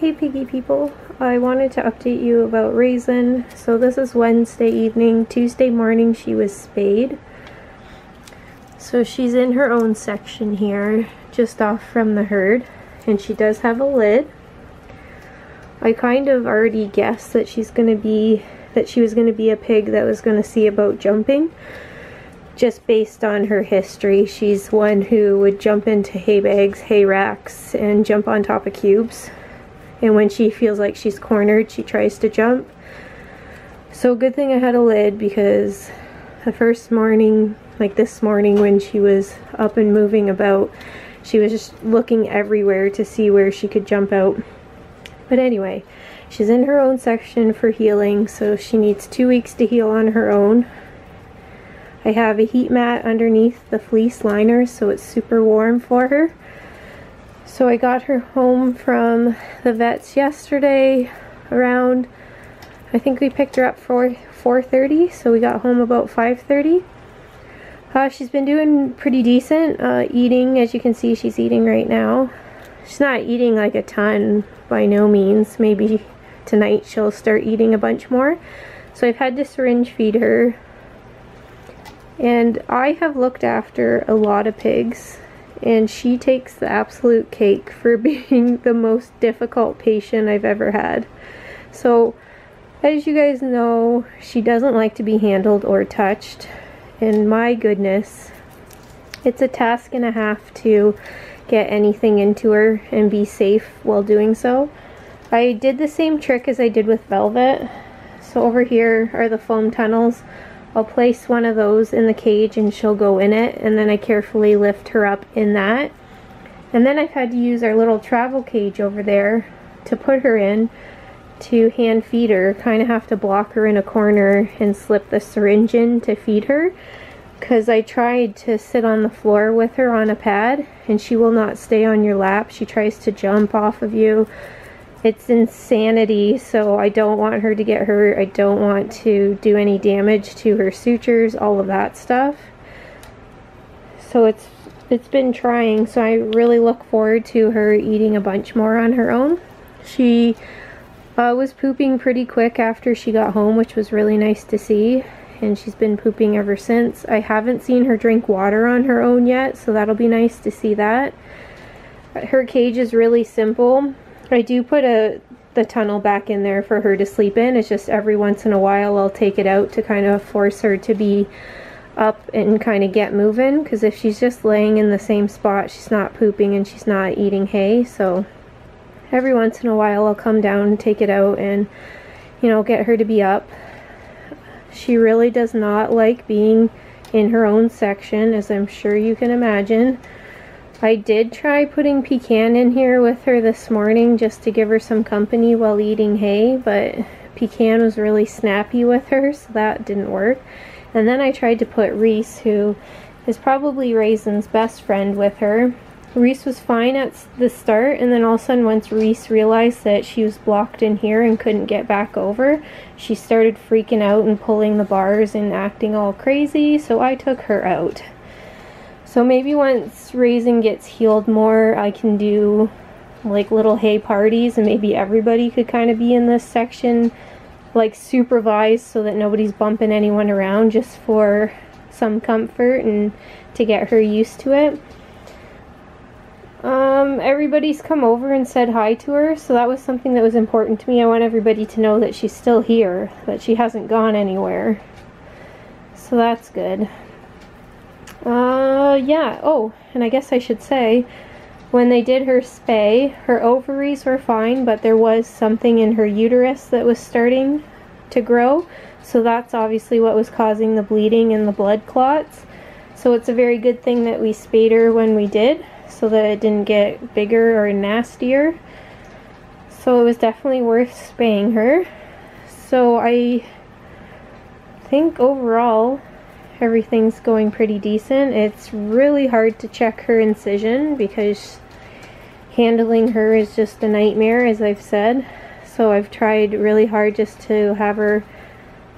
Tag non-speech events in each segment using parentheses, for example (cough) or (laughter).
Hey piggy people, I wanted to update you about Raisin. So this is Wednesday evening. Tuesday morning she was spayed. So she's in her own section here, just off from the herd. And she does have a lid. I kind of already guessed that she's going to be, that she was going to be a pig that was going to see about jumping. Just based on her history. She's one who would jump into hay bags, hay racks, and jump on top of cubes and when she feels like she's cornered she tries to jump. So good thing I had a lid because the first morning like this morning when she was up and moving about she was just looking everywhere to see where she could jump out. But anyway she's in her own section for healing so she needs two weeks to heal on her own. I have a heat mat underneath the fleece liner so it's super warm for her so I got her home from the vets yesterday around, I think we picked her up for 4.30, so we got home about 5.30. Uh, she's been doing pretty decent, uh, eating, as you can see she's eating right now. She's not eating like a ton, by no means. Maybe tonight she'll start eating a bunch more. So I've had to syringe feed her. And I have looked after a lot of pigs and she takes the absolute cake for (laughs) being the most difficult patient I've ever had. So, as you guys know, she doesn't like to be handled or touched, and my goodness, it's a task and a half to get anything into her and be safe while doing so. I did the same trick as I did with Velvet. So over here are the foam tunnels. I'll place one of those in the cage and she'll go in it and then I carefully lift her up in that. And then I've had to use our little travel cage over there to put her in to hand feed her. Kind of have to block her in a corner and slip the syringe in to feed her because I tried to sit on the floor with her on a pad and she will not stay on your lap. She tries to jump off of you it's insanity so I don't want her to get hurt. I don't want to do any damage to her sutures all of that stuff. So it's it's been trying so I really look forward to her eating a bunch more on her own. She uh, was pooping pretty quick after she got home which was really nice to see and she's been pooping ever since. I haven't seen her drink water on her own yet so that'll be nice to see that. Her cage is really simple I do put a the tunnel back in there for her to sleep in. It's just every once in a while I'll take it out to kind of force her to be up and kind of get moving because if she's just laying in the same spot she's not pooping and she's not eating hay. So every once in a while I'll come down and take it out and you know get her to be up. She really does not like being in her own section as I'm sure you can imagine I did try putting pecan in here with her this morning just to give her some company while eating hay, but pecan was really snappy with her, so that didn't work. And then I tried to put Reese, who is probably Raisin's best friend, with her. Reese was fine at the start, and then all of a sudden, once Reese realized that she was blocked in here and couldn't get back over, she started freaking out and pulling the bars and acting all crazy, so I took her out. So maybe once Raisin gets healed more, I can do like little hay parties and maybe everybody could kind of be in this section like supervised so that nobody's bumping anyone around just for some comfort and to get her used to it. Um, everybody's come over and said hi to her, so that was something that was important to me. I want everybody to know that she's still here, that she hasn't gone anywhere. So that's good. Uh, yeah. Oh, and I guess I should say, when they did her spay, her ovaries were fine, but there was something in her uterus that was starting to grow. So that's obviously what was causing the bleeding and the blood clots. So it's a very good thing that we spayed her when we did, so that it didn't get bigger or nastier. So it was definitely worth spaying her. So I think overall everything's going pretty decent. It's really hard to check her incision because handling her is just a nightmare as I've said. So I've tried really hard just to have her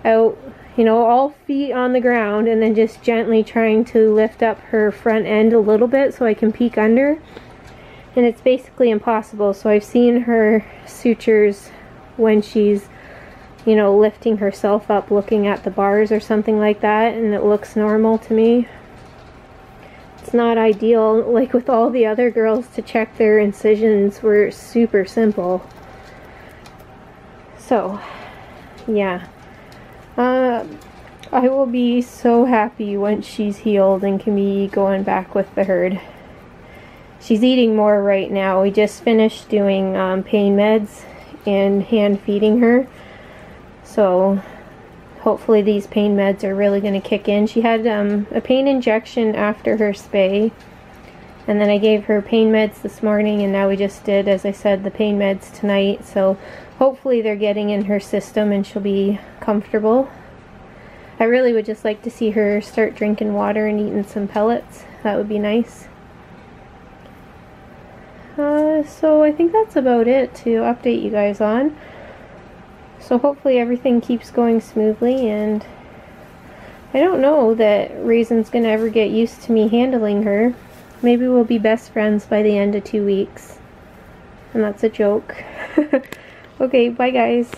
out, you know, all feet on the ground and then just gently trying to lift up her front end a little bit so I can peek under. and it's basically impossible. So I've seen her sutures when she's, you know, lifting herself up looking at the bars or something like that, and it looks normal to me. It's not ideal, like with all the other girls to check their incisions were super simple. So, yeah. Uh, I will be so happy once she's healed and can be going back with the herd. She's eating more right now. We just finished doing um, pain meds and hand feeding her. So hopefully these pain meds are really going to kick in. She had um, a pain injection after her spay. And then I gave her pain meds this morning and now we just did, as I said, the pain meds tonight. So hopefully they're getting in her system and she'll be comfortable. I really would just like to see her start drinking water and eating some pellets. That would be nice. Uh, so I think that's about it to update you guys on. So hopefully everything keeps going smoothly and I don't know that Raisin's gonna ever get used to me handling her. Maybe we'll be best friends by the end of two weeks. And that's a joke. (laughs) okay, bye guys.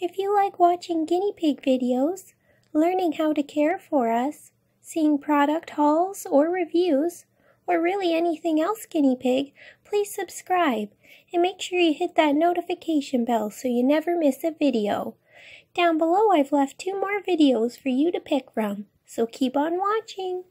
If you like watching guinea pig videos, learning how to care for us, seeing product hauls or reviews, or really anything else guinea pig, please subscribe and make sure you hit that notification bell so you never miss a video. Down below I've left two more videos for you to pick from, so keep on watching.